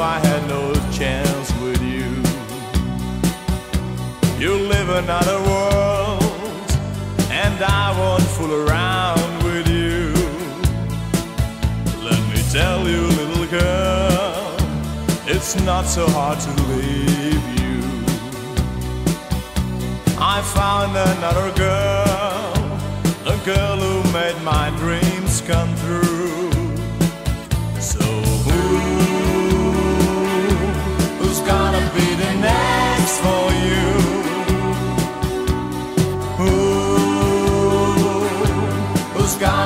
I had no chance with you. You live another world, and I won't fool around with you. Let me tell you, little girl, it's not so hard to leave you. I found another girl, a girl who made my dreams come true. So who's